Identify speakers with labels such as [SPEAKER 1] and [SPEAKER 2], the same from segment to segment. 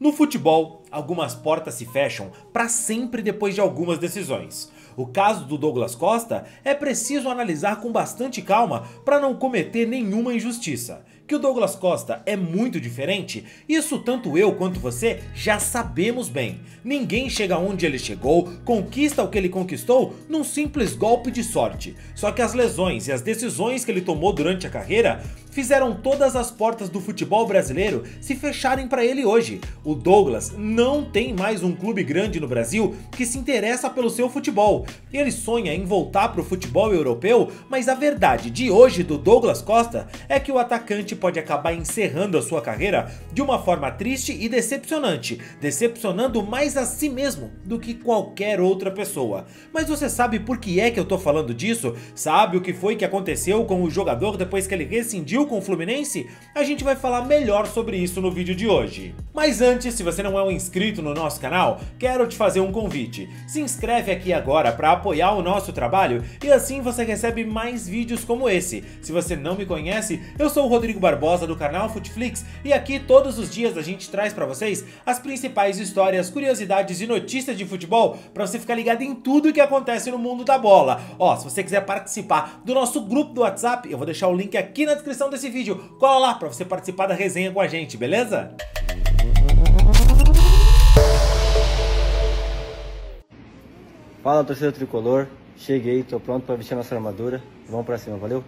[SPEAKER 1] No futebol, algumas portas se fecham para sempre depois de algumas decisões. O caso do Douglas Costa é preciso analisar com bastante calma para não cometer nenhuma injustiça. Que o Douglas Costa é muito diferente, isso tanto eu quanto você já sabemos bem. Ninguém chega onde ele chegou, conquista o que ele conquistou num simples golpe de sorte. Só que as lesões e as decisões que ele tomou durante a carreira fizeram todas as portas do futebol brasileiro se fecharem para ele hoje. O Douglas não tem mais um clube grande no Brasil que se interessa pelo seu futebol. Ele sonha em voltar para o futebol europeu, mas a verdade de hoje do Douglas Costa é que o atacante pode acabar encerrando a sua carreira de uma forma triste e decepcionante, decepcionando mais a si mesmo do que qualquer outra pessoa. Mas você sabe por que é que eu tô falando disso? Sabe o que foi que aconteceu com o jogador depois que ele rescindiu com o Fluminense? A gente vai falar melhor sobre isso no vídeo de hoje. Mas antes, se você não é um inscrito no nosso canal, quero te fazer um convite. Se inscreve aqui agora para apoiar o nosso trabalho e assim você recebe mais vídeos como esse. Se você não me conhece, eu sou o Rodrigo Barbosa do canal Futflix e aqui todos os dias a gente traz para vocês as principais histórias, curiosidades e notícias de futebol para você ficar ligado em tudo que acontece no mundo da bola. Ó, se você quiser participar do nosso grupo do WhatsApp, eu vou deixar o link aqui na descrição desse vídeo. Cola lá para você participar da resenha com a gente, beleza?
[SPEAKER 2] Fala torcida tricolor, cheguei, tô pronto para vestir nossa armadura. Vamos para cima, valeu?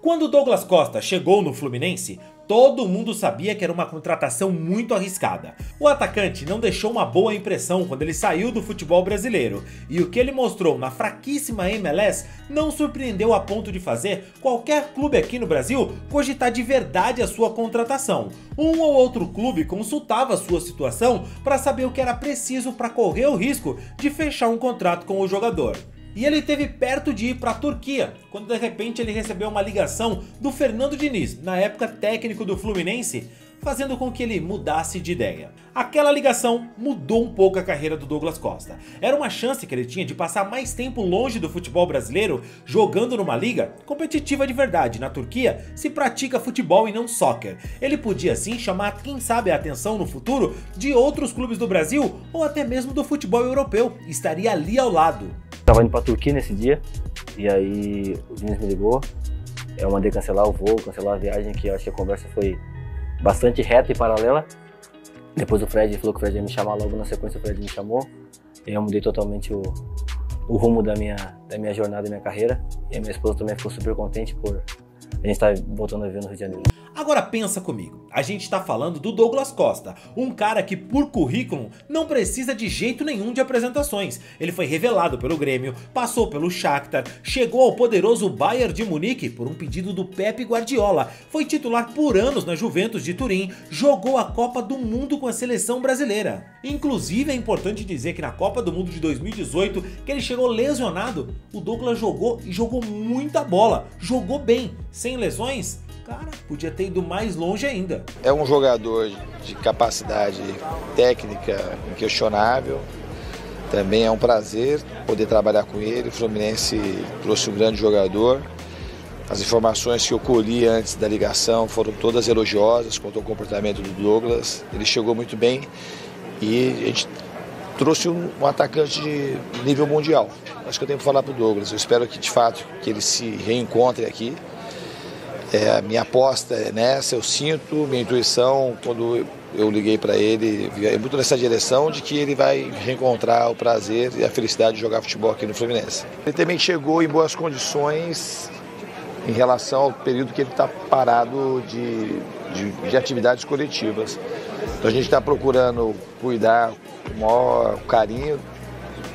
[SPEAKER 1] Quando Douglas Costa chegou no Fluminense, todo mundo sabia que era uma contratação muito arriscada. O atacante não deixou uma boa impressão quando ele saiu do futebol brasileiro, e o que ele mostrou na fraquíssima MLS não surpreendeu a ponto de fazer qualquer clube aqui no Brasil cogitar de verdade a sua contratação. Um ou outro clube consultava sua situação para saber o que era preciso para correr o risco de fechar um contrato com o jogador. E ele esteve perto de ir para a Turquia, quando de repente ele recebeu uma ligação do Fernando Diniz, na época técnico do Fluminense, fazendo com que ele mudasse de ideia. Aquela ligação mudou um pouco a carreira do Douglas Costa. Era uma chance que ele tinha de passar mais tempo longe do futebol brasileiro, jogando numa liga competitiva de verdade. Na Turquia se pratica futebol e não soccer. Ele podia assim chamar, quem sabe, a atenção no futuro de outros clubes do Brasil ou até mesmo do futebol europeu. Estaria ali ao lado.
[SPEAKER 2] Tava indo pra Turquia nesse dia, e aí o Diniz me ligou. Eu mandei cancelar o voo, cancelar a viagem, que acho que a conversa foi bastante reta e paralela. Depois o Fred falou que o Fred ia me chamar logo na sequência, o Fred me chamou. E eu mudei totalmente o, o rumo da minha, da minha jornada e minha carreira. E a minha esposa também ficou super contente por a gente estar tá voltando a viver no Rio de Janeiro.
[SPEAKER 1] Agora pensa comigo, a gente está falando do Douglas Costa, um cara que por currículo não precisa de jeito nenhum de apresentações. Ele foi revelado pelo Grêmio, passou pelo Shakhtar, chegou ao poderoso Bayern de Munique por um pedido do Pepe Guardiola, foi titular por anos na Juventus de Turim, jogou a Copa do Mundo com a seleção brasileira. Inclusive é importante dizer que na Copa do Mundo de 2018, que ele chegou lesionado, o Douglas jogou e jogou muita bola, jogou bem, sem lesões cara, podia ter ido mais longe ainda.
[SPEAKER 3] É um jogador de capacidade técnica inquestionável. Também é um prazer poder trabalhar com ele. O Fluminense trouxe um grande jogador. As informações que eu colhi antes da ligação foram todas elogiosas quanto ao comportamento do Douglas. Ele chegou muito bem e a gente trouxe um, um atacante de nível mundial. Acho que eu tenho que falar para o Douglas. Eu espero que de fato que ele se reencontre aqui é, a minha aposta é nessa, eu sinto, minha intuição, quando eu liguei para ele, é muito nessa direção de que ele vai reencontrar o prazer e a felicidade de jogar futebol aqui no Fluminense. Ele também chegou em boas condições em relação ao período que ele está parado de, de, de, atividades coletivas. Então a gente está procurando cuidar com o maior carinho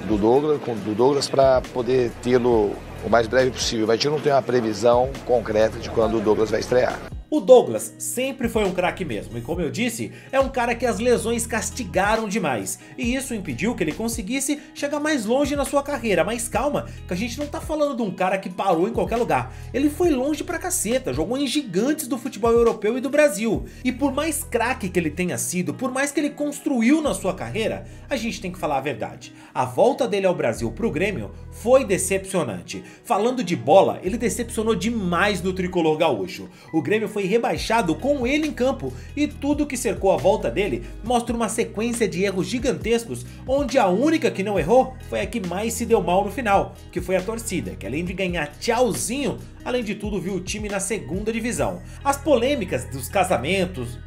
[SPEAKER 3] do Douglas, do Douglas para poder tê-lo o mais breve possível, mas gente não tem uma previsão concreta de quando o Douglas vai estrear.
[SPEAKER 1] O Douglas sempre foi um craque mesmo, e como eu disse, é um cara que as lesões castigaram demais, e isso impediu que ele conseguisse chegar mais longe na sua carreira, mas calma, que a gente não tá falando de um cara que parou em qualquer lugar, ele foi longe pra caceta, jogou em gigantes do futebol europeu e do Brasil, e por mais craque que ele tenha sido, por mais que ele construiu na sua carreira, a gente tem que falar a verdade, a volta dele ao Brasil pro Grêmio foi decepcionante, falando de bola, ele decepcionou demais no tricolor gaúcho, o Grêmio foi foi rebaixado com ele em campo e tudo que cercou a volta dele mostra uma sequência de erros gigantescos, onde a única que não errou foi a que mais se deu mal no final, que foi a torcida, que além de ganhar tchauzinho, além de tudo viu o time na segunda divisão. As polêmicas dos casamentos,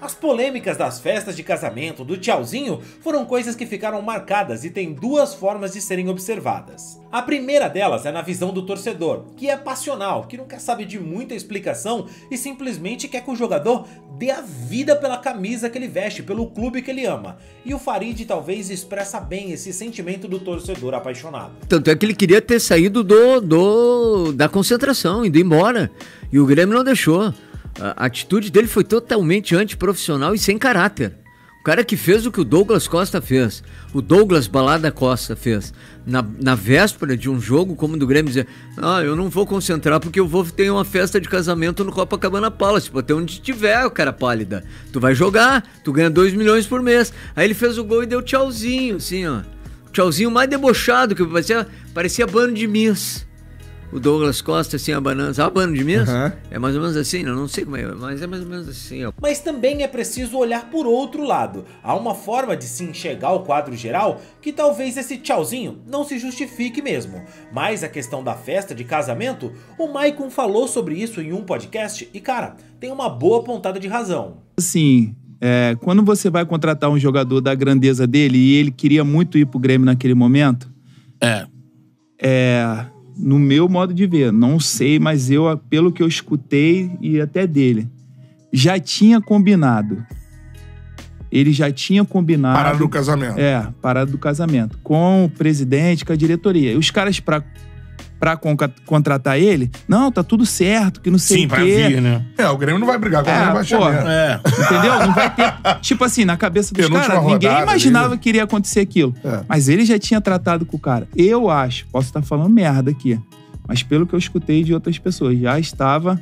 [SPEAKER 1] as polêmicas das festas de casamento, do tchauzinho, foram coisas que ficaram marcadas e tem duas formas de serem observadas. A primeira delas é na visão do torcedor, que é passional, que quer saber de muita explicação e simplesmente quer que o jogador dê a vida pela camisa que ele veste, pelo clube que ele ama. E o Farid talvez expressa bem esse sentimento do torcedor apaixonado.
[SPEAKER 4] Tanto é que ele queria ter saído do, do da concentração, indo embora. E o Grêmio não deixou. A atitude dele foi totalmente antiprofissional e sem caráter. O cara que fez o que o Douglas Costa fez, o Douglas Balada Costa fez, na, na véspera de um jogo como o do Grêmio, dizer: Ah, eu não vou concentrar porque eu vou ter uma festa de casamento no Copacabana Palace, ter onde tiver, cara pálida. Tu vai jogar, tu ganha 2 milhões por mês. Aí ele fez o gol e deu tchauzinho, assim, ó. Tchauzinho mais debochado, que parecia, parecia bando de miss o Douglas Costa assim abanando. Sabe bando de mesa? Uhum. É mais ou menos assim, eu não sei como é, mas é mais ou menos assim. Ó.
[SPEAKER 1] Mas também é preciso olhar por outro lado. Há uma forma de se enxergar o quadro geral que talvez esse tchauzinho não se justifique mesmo. Mas a questão da festa de casamento, o Maicon falou sobre isso em um podcast e cara, tem uma boa pontada de razão.
[SPEAKER 5] Sim, é, quando você vai contratar um jogador da grandeza dele e ele queria muito ir pro Grêmio naquele momento.
[SPEAKER 6] É.
[SPEAKER 5] É no meu modo de ver, não sei, mas eu, pelo que eu escutei e até dele, já tinha combinado. Ele já tinha combinado.
[SPEAKER 6] Parado do casamento.
[SPEAKER 5] É, parado do casamento. Com o presidente, com a diretoria. E os caras, para pra contratar ele, não, tá tudo certo, que não sei Sim, o quê. Sim,
[SPEAKER 6] vir, né? É, o Grêmio não vai brigar com é, o rebaixamento.
[SPEAKER 5] É. Entendeu? Não vai ter... tipo assim, na cabeça dos caras, ninguém imaginava ali. que iria acontecer aquilo. É. Mas ele já tinha tratado com o cara. Eu acho, posso estar falando merda aqui, mas pelo que eu escutei de outras pessoas, já estava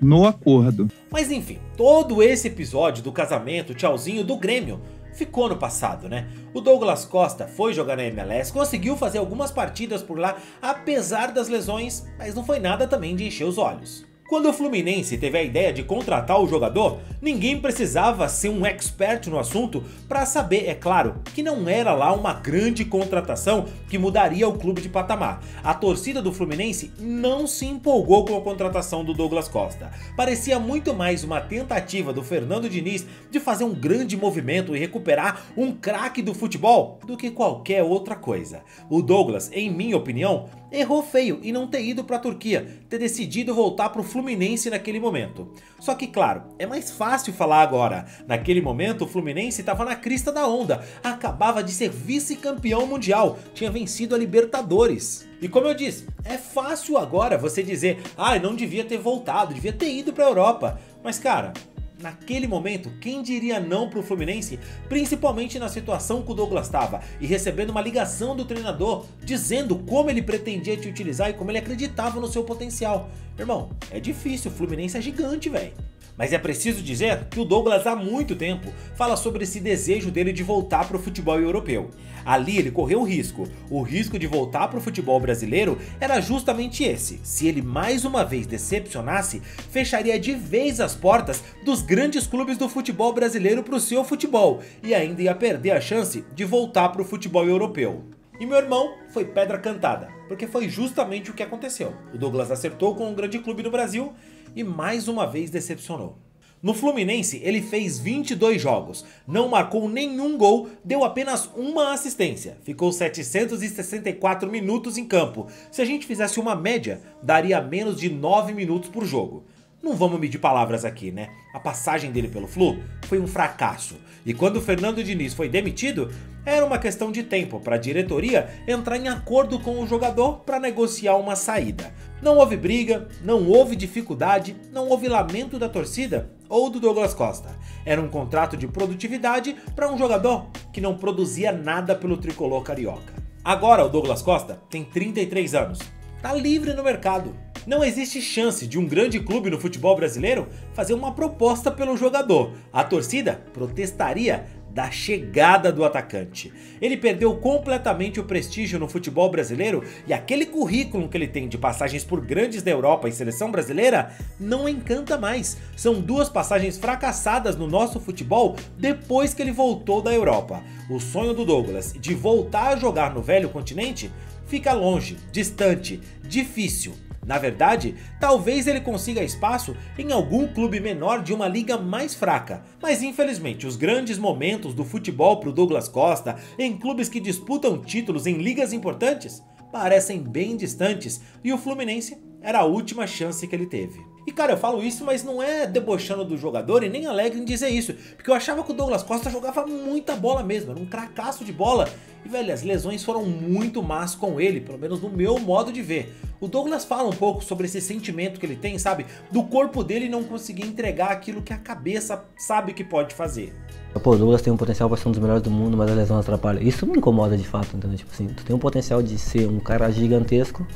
[SPEAKER 5] no acordo.
[SPEAKER 1] Mas enfim, todo esse episódio do casamento, tchauzinho do Grêmio ficou no passado, né? O Douglas Costa foi jogar na MLS, conseguiu fazer algumas partidas por lá, apesar das lesões, mas não foi nada também de encher os olhos. Quando o Fluminense teve a ideia de contratar o jogador, ninguém precisava ser um expert no assunto para saber, é claro, que não era lá uma grande contratação que mudaria o clube de patamar. A torcida do Fluminense não se empolgou com a contratação do Douglas Costa. Parecia muito mais uma tentativa do Fernando Diniz de fazer um grande movimento e recuperar um craque do futebol do que qualquer outra coisa. O Douglas, em minha opinião, errou feio em não ter ido para a Turquia, ter decidido voltar para o Fluminense naquele momento. Só que, claro, é mais fácil falar agora. Naquele momento, o Fluminense estava na crista da onda, acabava de ser vice-campeão mundial, tinha vencido a Libertadores. E como eu disse, é fácil agora você dizer, ah, não devia ter voltado, devia ter ido para a Europa. Mas, cara, Naquele momento, quem diria não pro Fluminense, principalmente na situação que o Douglas estava e recebendo uma ligação do treinador dizendo como ele pretendia te utilizar e como ele acreditava no seu potencial. Irmão, é difícil, o Fluminense é gigante, velho. Mas é preciso dizer que o Douglas há muito tempo fala sobre esse desejo dele de voltar para o futebol europeu. Ali ele correu um risco. O risco de voltar para o futebol brasileiro era justamente esse. Se ele mais uma vez decepcionasse, fecharia de vez as portas dos grandes clubes do futebol brasileiro para o seu futebol e ainda ia perder a chance de voltar para o futebol europeu. E meu irmão foi pedra cantada, porque foi justamente o que aconteceu. O Douglas acertou com um grande clube no Brasil e mais uma vez decepcionou. No Fluminense, ele fez 22 jogos, não marcou nenhum gol, deu apenas uma assistência, ficou 764 minutos em campo. Se a gente fizesse uma média, daria menos de 9 minutos por jogo. Não vamos medir palavras aqui, né? A passagem dele pelo Flu foi um fracasso. E quando Fernando Diniz foi demitido, era uma questão de tempo para a diretoria entrar em acordo com o jogador para negociar uma saída. Não houve briga, não houve dificuldade, não houve lamento da torcida ou do Douglas Costa. Era um contrato de produtividade para um jogador que não produzia nada pelo tricolor carioca. Agora o Douglas Costa tem 33 anos, tá livre no mercado não existe chance de um grande clube no futebol brasileiro fazer uma proposta pelo jogador. A torcida protestaria da chegada do atacante. Ele perdeu completamente o prestígio no futebol brasileiro e aquele currículo que ele tem de passagens por grandes da Europa e seleção brasileira não encanta mais. São duas passagens fracassadas no nosso futebol depois que ele voltou da Europa. O sonho do Douglas de voltar a jogar no velho continente fica longe, distante, difícil. Na verdade, talvez ele consiga espaço em algum clube menor de uma liga mais fraca, mas infelizmente os grandes momentos do futebol para o Douglas Costa em clubes que disputam títulos em ligas importantes parecem bem distantes e o Fluminense era a última chance que ele teve. E cara, eu falo isso, mas não é debochando do jogador e nem alegre em dizer isso, porque eu achava que o Douglas Costa jogava muita bola mesmo, era um cracaço de bola. E velho, as lesões foram muito más com ele, pelo menos no meu modo de ver. O Douglas fala um pouco sobre esse sentimento que ele tem, sabe? Do corpo dele não conseguir entregar aquilo que a cabeça sabe que pode fazer.
[SPEAKER 2] Pô, o Douglas tem um potencial para ser um dos melhores do mundo, mas a lesão atrapalha. Isso me incomoda de fato, entendeu? Tipo assim, tu tem um potencial de ser um cara gigantesco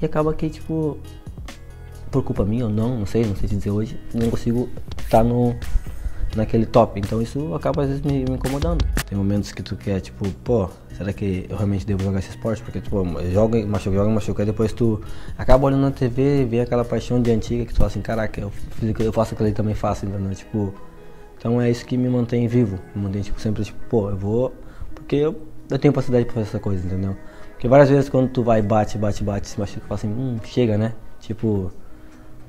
[SPEAKER 2] e acaba que, tipo, por culpa minha ou não, não sei, não sei te dizer hoje, não consigo estar tá no, naquele top. Então isso acaba às vezes me, me, incomodando. Tem momentos que tu quer, tipo, pô, será que eu realmente devo jogar esse esporte? Porque, tipo, joga, machuca, joga, machuca, e depois tu acaba olhando na TV e vê aquela paixão de antiga que tu fala assim, caraca, eu, eu faço aquilo ali também faço, entendeu? Tipo, então é isso que me mantém vivo, me mantém, tipo, sempre, tipo, pô, eu vou, porque eu, eu tenho capacidade pra fazer essa coisa, entendeu? Porque várias vezes quando tu vai, bate, bate, bate, se machuca, tu fala assim, hum, chega, né? Tipo,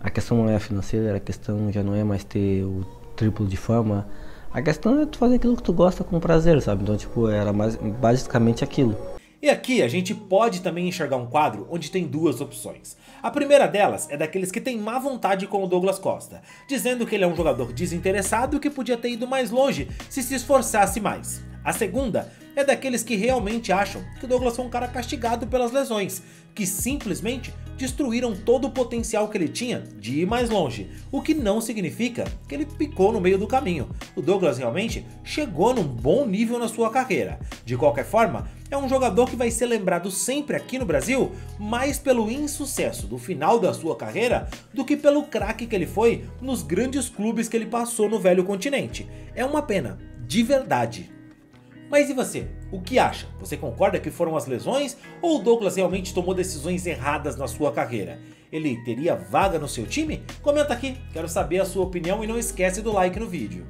[SPEAKER 2] a questão não é financeira, a questão já não é mais ter o triplo de fama. A questão é tu fazer aquilo que tu gosta com prazer, sabe? Então, tipo, era mais, basicamente aquilo.
[SPEAKER 1] E aqui a gente pode também enxergar um quadro onde tem duas opções. A primeira delas é daqueles que têm má vontade com o Douglas Costa, dizendo que ele é um jogador desinteressado e que podia ter ido mais longe se se esforçasse mais. A segunda é daqueles que realmente acham que Douglas foi um cara castigado pelas lesões, que simplesmente destruíram todo o potencial que ele tinha de ir mais longe, o que não significa que ele picou no meio do caminho. O Douglas realmente chegou num bom nível na sua carreira. De qualquer forma, é um jogador que vai ser lembrado sempre aqui no Brasil mais pelo insucesso do final da sua carreira do que pelo craque que ele foi nos grandes clubes que ele passou no velho continente. É uma pena, de verdade. Mas e você? O que acha? Você concorda que foram as lesões ou o Douglas realmente tomou decisões erradas na sua carreira? Ele teria vaga no seu time? Comenta aqui, quero saber a sua opinião e não esquece do like no vídeo.